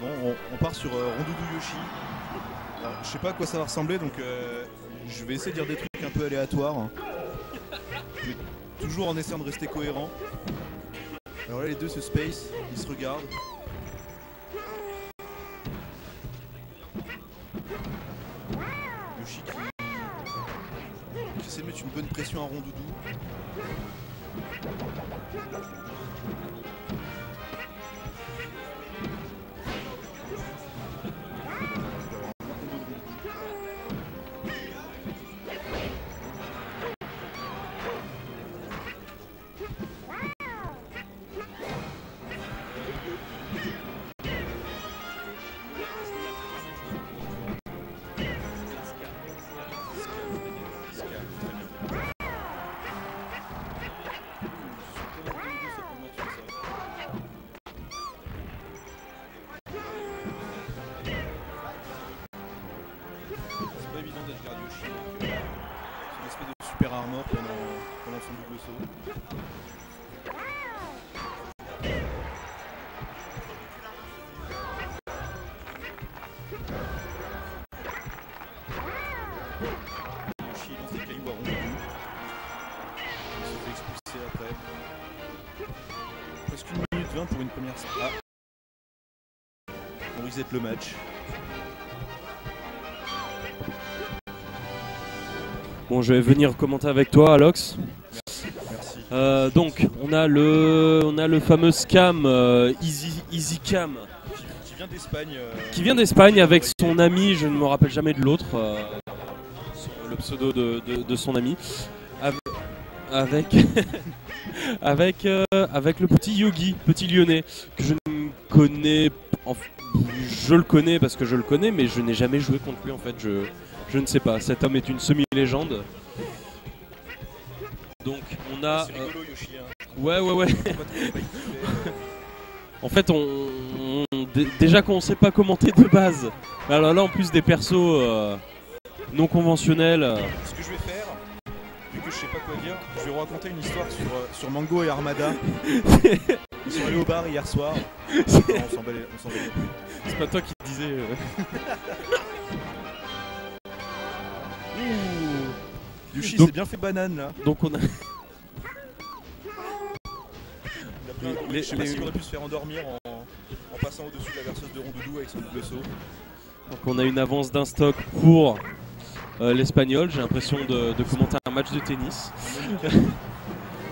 Bon, on, part sur euh, Rondoudou Yoshi. Alors, je sais pas à quoi ça va ressembler, donc euh, je vais essayer de dire des trucs un peu aléatoires. Mais toujours en essayant de rester cohérent. Alors là, les deux se space, ils se regardent. Yoshi qui... qui essaie de mettre une bonne pression à Rondoudou. Garde Yoshi, donc euh, une espèce de super armor pendant, son double saut. Yoshi lance des cailloux à Rondoudou. Il se fait expulser après. Presque une minute 20 pour une première... Ah On reset le match. Bon, je vais venir commenter avec toi, Alox. Merci. Euh, donc, on a le, on a le fameux scam euh, Easy, Easy Cam Qui, qui vient d'Espagne. euh, qui vient d'Espagne avec son ami, je ne me rappelle jamais de l'autre, euh, le pseudo de, de- de son ami, Av- avec, avec, avec le petit Yogi, petit lyonnais, que je ne connais, en- je le connais parce que je le connais, mais je n'ai jamais joué contre lui en fait, je, je ne sais pas. Cet homme est une semi-légende. Donc on a, C'est euh, rigolo Yoshi. Hein. ouais ouais ouais. En fait, on, on- dé- déjà qu'on sait pas commenter de base. Alors là, en plus des persos euh, non conventionnels. euh, Ce que je vais faire, vu que je sais pas quoi dire, je vais vous raconter une histoire sur, euh, sur Mango et Armada. Ils sont allés au bar hier soir. Non, on s'en c'est pas toi qui te disais. euh. Yoshi Donc- s'est bien fait banane là. Donc on a. Il a pris un gros Les- je sais pas les- s'il aurait pu se faire endormir en, en passant au-dessus de la verseuse de Rondoudou avec son double saut. Donc on a une avance d'un stock pour euh, l'espagnol. J'ai l'impression de, de commenter un match de tennis. Mais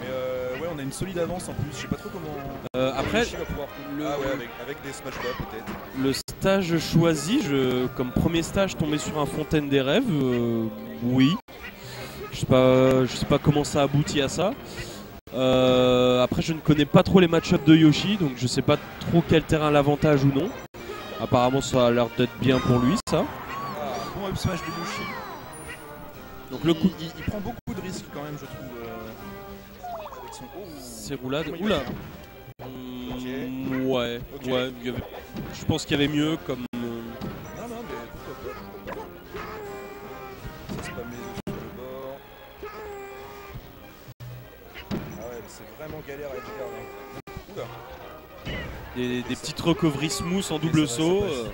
euh, ouais, on a une solide avance en plus. Je sais pas trop comment. Euh, après, va pouvoir. le- Ah ouais, avec, avec des smash peut-être. le stage choisi, je, comme premier stage, tombé sur un Fontaine des rêves. euh, oui. Je sais pas, je sais pas comment ça aboutit à ça. Euh, après, je ne connais pas trop les match-ups de Yoshi, donc je sais pas trop quel terrain l'avantage ou non. Apparemment, ça a l'air d'être bien pour lui, ça. Ah, bon up smash de Yoshi. Donc le coup, il, il- il prend beaucoup de risques quand même, je trouve. euh, avec son. Oh, c'est roulade. comment il Oula. Hmm, ouais, ouais. il y avait- je pense qu'il y avait mieux comme. C'est vraiment galère à être garde. hein. Oula. des, des petites recoveries smooth en double ça saut. ça.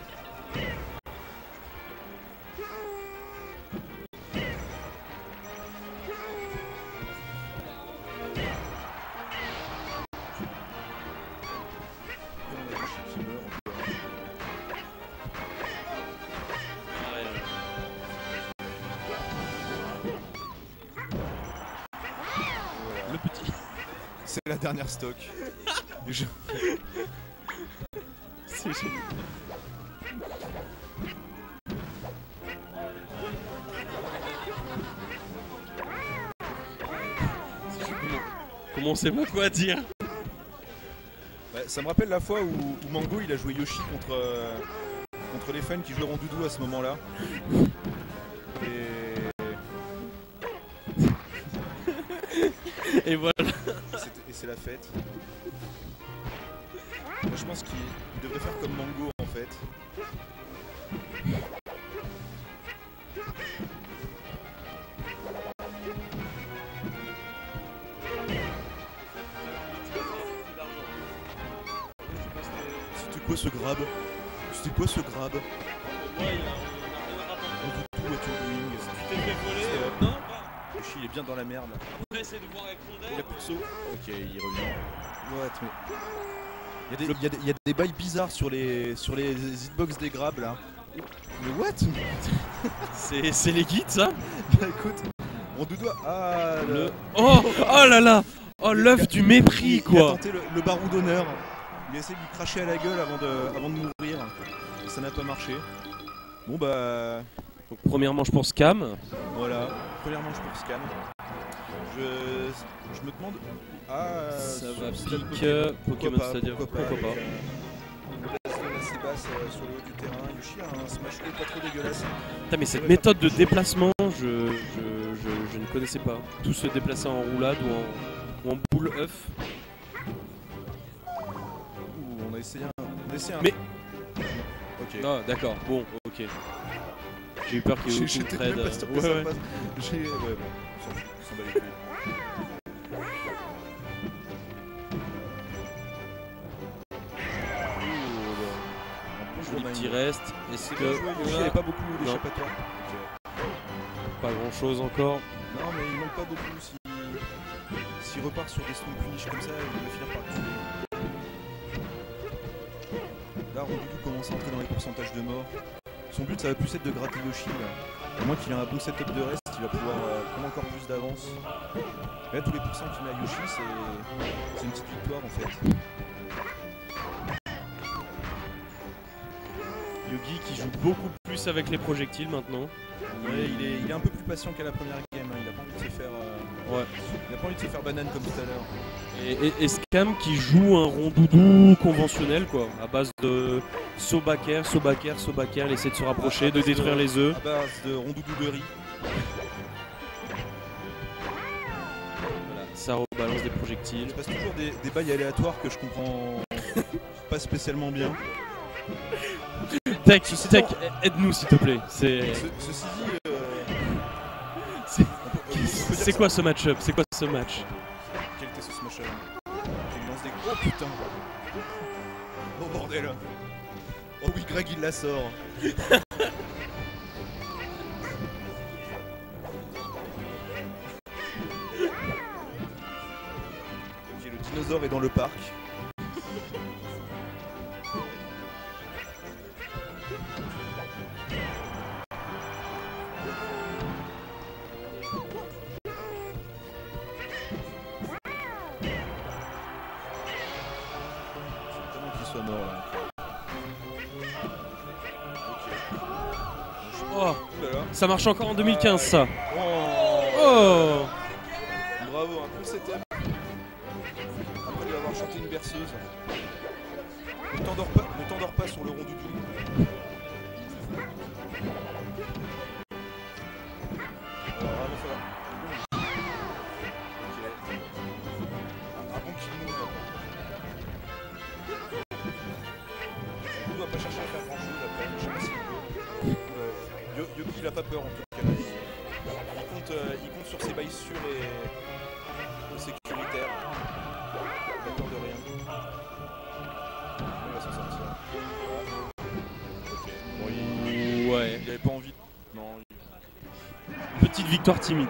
Le petit. C'est la dernière stock. Je- C'est génial. Comment- on sait pas quoi dire Bah, ça me rappelle la fois où, où Mango il a joué Yoshi contre, euh, contre les fans qui jouaient en doudou à ce moment-là. Et, Et voilà. Et c'est la fête. Moi, je pense qu'il il devrait faire comme Mango en fait. C'était quoi ce grab C'était quoi ce grab Yoshi il est bien dans la merde. Après, essayer de voir avec Il a Rondel. plus de saut. Ok, il revient. What mais. Il y, a des, Le- il y a des- il y a des bails bizarres sur les, sur les hitbox des grabs là. Mais what? C'est c'est les guides, ça? Bah écoute, on doudou. Ah, le. Le... Oh, oh là là Oh, l'œuf du mépris, Il a quoi tenté le, le barou d'honneur. Il a essayé de lui cracher à la gueule avant de, avant de mourir. Ça n'a pas marché. Bon bah Donc, première manche pour Scam. Première manche pour Scam. Je, je me demande. Ah, Ça va pique, Pokémon, Pokémon pourquoi pas, Stadium. Pourquoi pas, Pourquoi pas. euh, assez basse euh, sur le haut du terrain. Yoshi a un smash pas trop dégueulasse. Putain, mais cette méthode de déplacement, je, je, je, je ne connaissais pas. Tout se déplacer en roulade ou en, ou en boule œuf. Ouh, on a essayé un. On a essayé un. Mais- Ok. Ah, d'accord, bon, ok. J'ai eu peur qu'il y ait J'ai- aucune J'étais trade. même pas sûr que Ouais, ça ouais. passe. J'ai. Ouais, bon, on s'en bat les couilles. Petit reste. Est-ce que. il n'y avait pas beaucoup d'échappatoires. Pas grand chose encore. Non, mais il manque pas beaucoup. si- S'il repart sur des strong punish comme ça, il va finir par tuer. Là, Rondoudou commence à entrer dans les pourcentages de mort. Son but, ça va plus être de gratter Yoshi. Là. À moins qu'il ait un bon setup de reste, il va pouvoir euh, prendre encore plus d'avance. Mais Là, tous les pourcents qu'il met à Yoshi, c'est une petite victoire en fait. Yogi qui joue beaucoup plus avec les projectiles maintenant. Ouais, il, est, il est un peu plus patient qu'à la première game. hein. Il a pas envie de se faire. euh, Ouais. Il a pas envie de se faire banane comme tout à l'heure. Et, et, et Scam qui joue un rondoudou conventionnel quoi, à base de saut back air, il essaie de se rapprocher, de détruire les œufs. À base de rondoudou de riz. Voilà, ça rebalance des projectiles. Il se passe toujours des, des bails aléatoires que je comprends pas spécialement bien. Tech, Tech, aide-nous s'il te plaît. C'est Ce- ceci dit, euh, C'est- quoi ce match-up? C'est quoi ce match? Quel était ce smash up Il lance des. Oh putain Oh bordel Oh oui, Greg il la sort le dinosaure est dans le parc. Ça marche encore en 2015 ça. Oh Oh Bravo, un cool setup. Après lui avoir chanté une berceuse. Ne t'endors pas, ne t'endors pas sur le rond du Ouais. Yo- Yogi il a pas peur en tout cas. Il, il compte, euh, il compte sur ses bails sûrs et, et sécuritaires. Pas peur de rien. Il va s'en sortir. Ok. Bon, il, Ouais, il avait pas envie. Non, il- petite victoire timide.